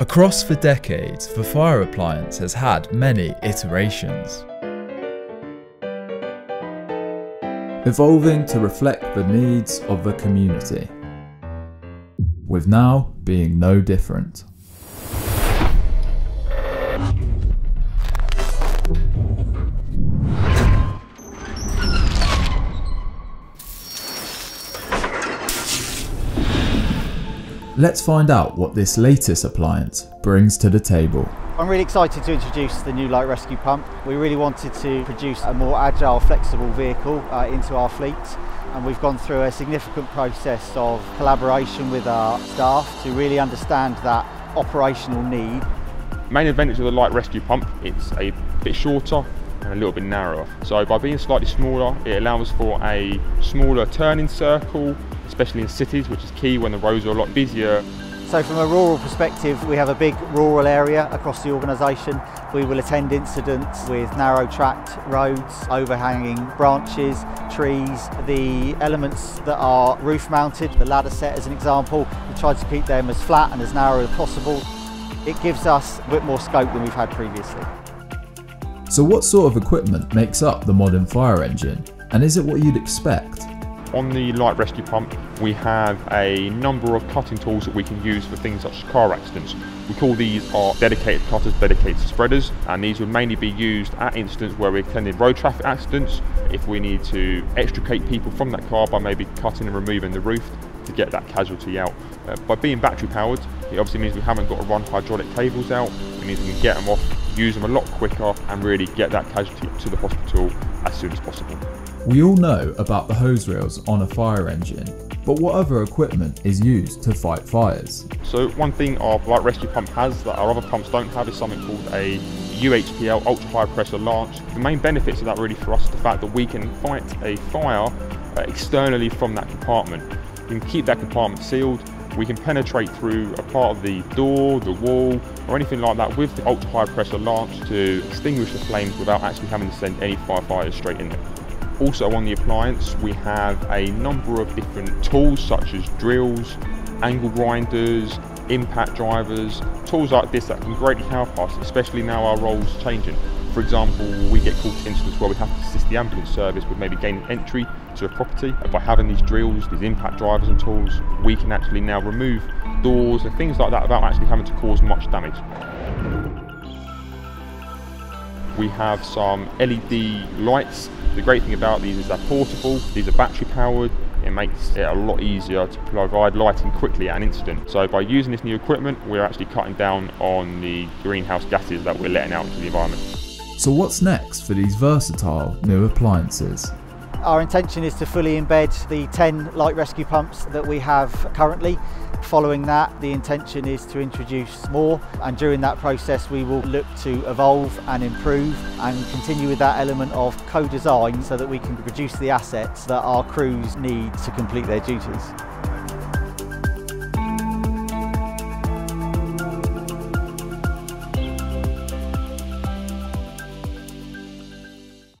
Across the decades, the fire appliance has had many iterations. Evolving to reflect the needs of the community. With now being no different. Let's find out what this latest appliance brings to the table. I'm really excited to introduce the new light rescue pump. We really wanted to produce a more agile, flexible vehicle uh, into our fleet and we've gone through a significant process of collaboration with our staff to really understand that operational need. Main advantage of the light rescue pump, it's a bit shorter and a little bit narrower. So by being slightly smaller, it allows for a smaller turning circle especially in cities, which is key when the roads are a lot busier. So from a rural perspective, we have a big rural area across the organisation. We will attend incidents with narrow tracked roads, overhanging branches, trees, the elements that are roof mounted, the ladder set as an example, we tried to keep them as flat and as narrow as possible. It gives us a bit more scope than we've had previously. So what sort of equipment makes up the modern fire engine? And is it what you'd expect? On the light rescue pump, we have a number of cutting tools that we can use for things such as car accidents. We call these our dedicated cutters, dedicated spreaders, and these would mainly be used at incidents where we're attending road traffic accidents, if we need to extricate people from that car by maybe cutting and removing the roof to get that casualty out. Uh, by being battery powered, it obviously means we haven't got to run hydraulic cables out, it means we can get them off, use them a lot quicker, and really get that casualty to the hospital as soon as possible. We all know about the hose reels on a fire engine, but what other equipment is used to fight fires? So one thing our light rescue pump has that our other pumps don't have is something called a UHPL ultra high pressure lance. The main benefits of that really for us is the fact that we can fight a fire uh, externally from that compartment. We can keep that compartment sealed we can penetrate through a part of the door, the wall, or anything like that with the ultra high pressure lance to extinguish the flames without actually having to send any firefighters straight in there. Also on the appliance we have a number of different tools such as drills, angle grinders, impact drivers, tools like this that can greatly help us, especially now our roles changing. For example, we get called to incidents where we have to assist the ambulance service with maybe gaining entry to a property. And by having these drills, these impact drivers and tools, we can actually now remove doors and things like that without actually having to cause much damage. We have some LED lights. The great thing about these is they're portable, these are battery powered, it makes it a lot easier to provide lighting quickly at an incident. So by using this new equipment, we're actually cutting down on the greenhouse gases that we're letting out into the environment. So what's next for these versatile new appliances? Our intention is to fully embed the 10 light rescue pumps that we have currently. Following that, the intention is to introduce more and during that process we will look to evolve and improve and continue with that element of co-design so that we can produce the assets that our crews need to complete their duties.